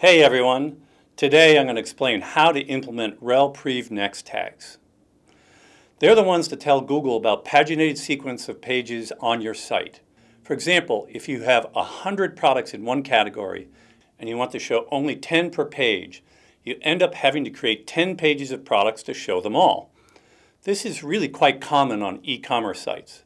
Hey everyone, today I'm going to explain how to implement rel prev next tags. They're the ones that tell Google about paginated sequence of pages on your site. For example, if you have 100 products in one category and you want to show only 10 per page, you end up having to create 10 pages of products to show them all. This is really quite common on e-commerce sites.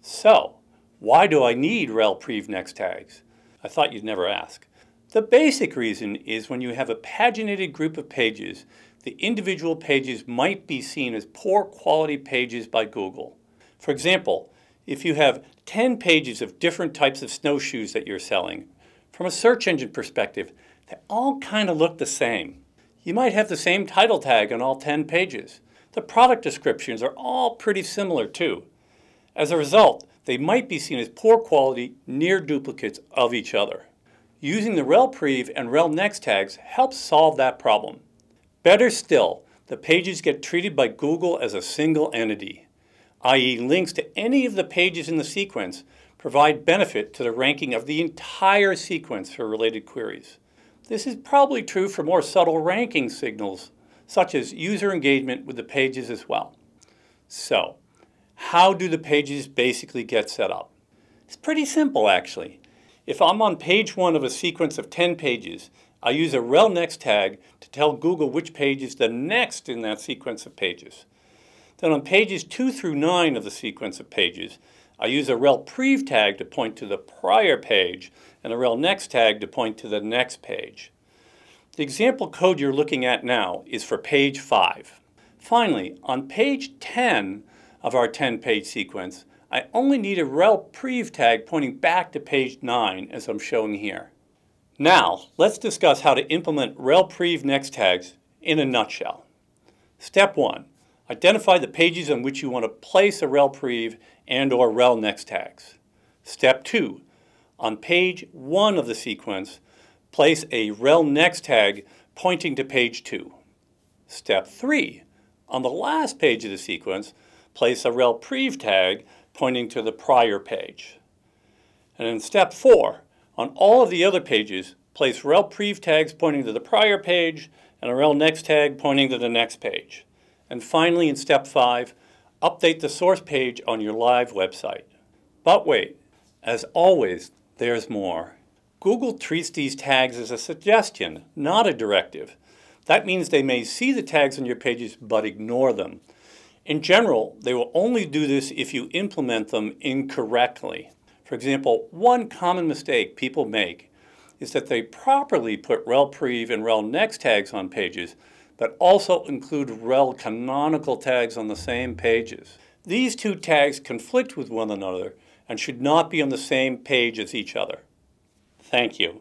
So, why do I need rel prev next tags? I thought you'd never ask. The basic reason is when you have a paginated group of pages, the individual pages might be seen as poor quality pages by Google. For example, if you have 10 pages of different types of snowshoes that you're selling, from a search engine perspective, they all kind of look the same. You might have the same title tag on all 10 pages. The product descriptions are all pretty similar too. As a result, they might be seen as poor quality, near duplicates of each other. Using the rel prev and rel next tags helps solve that problem. Better still, the pages get treated by Google as a single entity, i.e. links to any of the pages in the sequence provide benefit to the ranking of the entire sequence for related queries. This is probably true for more subtle ranking signals, such as user engagement with the pages as well. So, how do the pages basically get set up? It's pretty simple actually. If I'm on page one of a sequence of 10 pages, I use a rel next tag to tell Google which page is the next in that sequence of pages. Then on pages 2 through 9 of the sequence of pages, I use a rel prev tag to point to the prior page and a rel next tag to point to the next page. The example code you're looking at now is for page 5. Finally, on page 10 of our 10-page sequence, I only need a rel prev tag pointing back to page 9 as I'm showing here. Now, let's discuss how to implement rel prev next tags in a nutshell. Step 1. Identify the pages on which you want to place a rel prev and or rel next tags. Step 2. On page 1 of the sequence, place a rel next tag pointing to page 2. Step 3. On the last page of the sequence, place a rel prev tag pointing to the prior page. And in step four, on all of the other pages, place rel prev tags pointing to the prior page and a rel next tag pointing to the next page. And finally, in step five, update the source page on your live website. But wait, as always, there's more. Google treats these tags as a suggestion, not a directive. That means they may see the tags on your pages but ignore them. In general, they will only do this if you implement them incorrectly. For example, one common mistake people make is that they properly put rel prev and rel next tags on pages, but also include rel canonical tags on the same pages. These two tags conflict with one another and should not be on the same page as each other. Thank you.